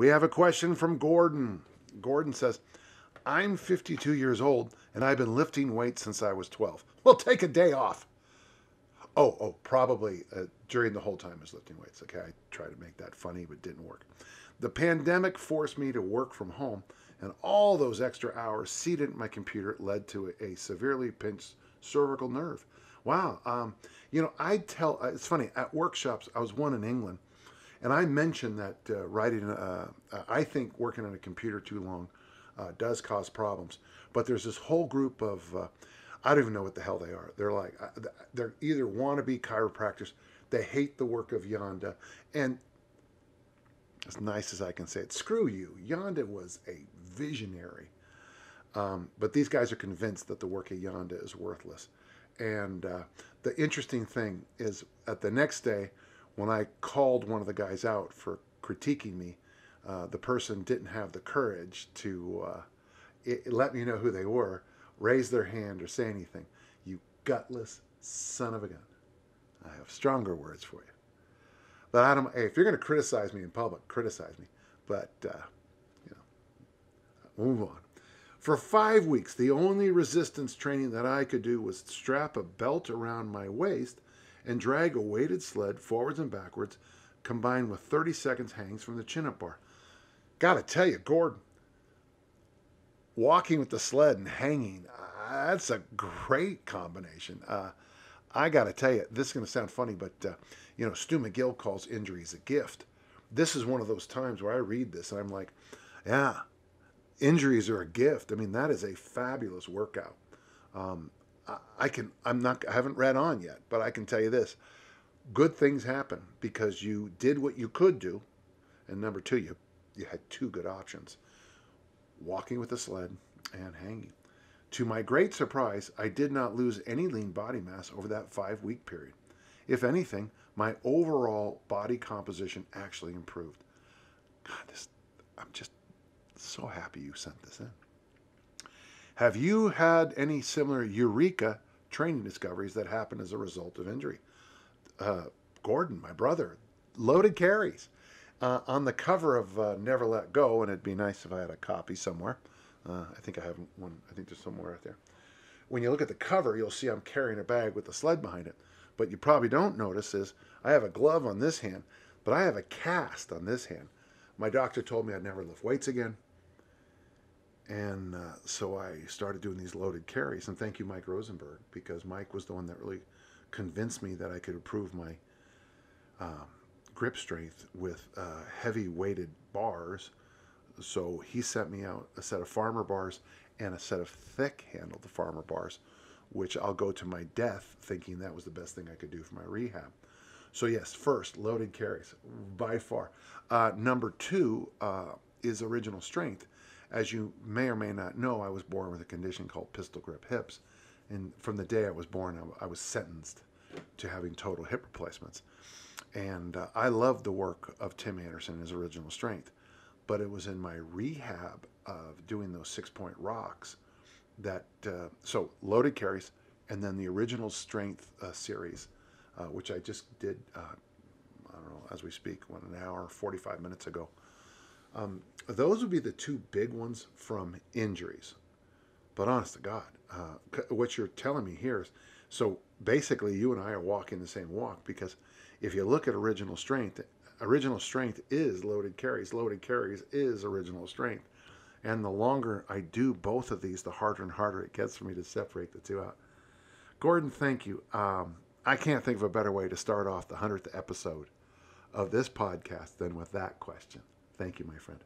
We have a question from Gordon. Gordon says, I'm 52 years old and I've been lifting weights since I was 12. Well, take a day off. Oh, oh, probably uh, during the whole time I was lifting weights. Okay, I tried to make that funny, but didn't work. The pandemic forced me to work from home, and all those extra hours seated at my computer led to a, a severely pinched cervical nerve. Wow. Um, you know, I tell, uh, it's funny, at workshops, I was one in England, and I mentioned that uh, writing, uh, uh I think working on a computer too long uh, does cause problems. But there's this whole group of, uh, I don't even know what the hell they are. They're like, they're either wannabe chiropractors, they hate the work of Janda, and as nice as I can say it, screw you. Janda was a visionary. Um, but these guys are convinced that the work of Janda is worthless. And uh, the interesting thing is, at the next day, when I called one of the guys out for critiquing me, uh, the person didn't have the courage to uh, it, let me know who they were, raise their hand, or say anything. You gutless son of a gun. I have stronger words for you. But I don't. Hey, if you're going to criticize me in public, criticize me. But uh, you know, move on. For five weeks, the only resistance training that I could do was strap a belt around my waist and drag a weighted sled forwards and backwards, combined with 30 seconds hangs from the chin up bar. Gotta tell you, Gordon, walking with the sled and hanging, uh, that's a great combination. Uh, I gotta tell you, this is gonna sound funny, but uh, you know, Stu McGill calls injuries a gift. This is one of those times where I read this and I'm like, yeah, injuries are a gift. I mean, that is a fabulous workout. Um, I, can, I'm not, I haven't read on yet, but I can tell you this good things happen because you did what you could do. And number two, you, you had two good options walking with a sled and hanging. To my great surprise, I did not lose any lean body mass over that five week period. If anything, my overall body composition actually improved. God, this, I'm just so happy you sent this in. Have you had any similar eureka training discoveries that happened as a result of injury? Uh, Gordon, my brother, loaded carries. Uh, on the cover of uh, Never Let Go, and it'd be nice if I had a copy somewhere. Uh, I think I have one. I think there's somewhere out there. When you look at the cover, you'll see I'm carrying a bag with a sled behind it. But you probably don't notice is I have a glove on this hand, but I have a cast on this hand. My doctor told me I'd never lift weights again. And uh, so I started doing these loaded carries. And thank you, Mike Rosenberg, because Mike was the one that really convinced me that I could improve my um, grip strength with uh, heavy weighted bars. So he sent me out a set of farmer bars and a set of thick handled farmer bars, which I'll go to my death thinking that was the best thing I could do for my rehab. So, yes, first, loaded carries by far. Uh, number two uh, is original strength. As you may or may not know, I was born with a condition called pistol grip hips. And from the day I was born, I, I was sentenced to having total hip replacements. And uh, I loved the work of Tim Anderson, his original strength. But it was in my rehab of doing those six point rocks that, uh, so loaded carries, and then the original strength uh, series, uh, which I just did, uh, I don't know, as we speak, one an hour, 45 minutes ago. Um, those would be the two big ones from injuries. But honest to God, uh, what you're telling me here is so basically you and I are walking the same walk because if you look at original strength, original strength is loaded carries, loaded carries is original strength. And the longer I do both of these, the harder and harder it gets for me to separate the two out. Gordon, thank you. Um, I can't think of a better way to start off the 100th episode of this podcast than with that question. Thank you, my friend.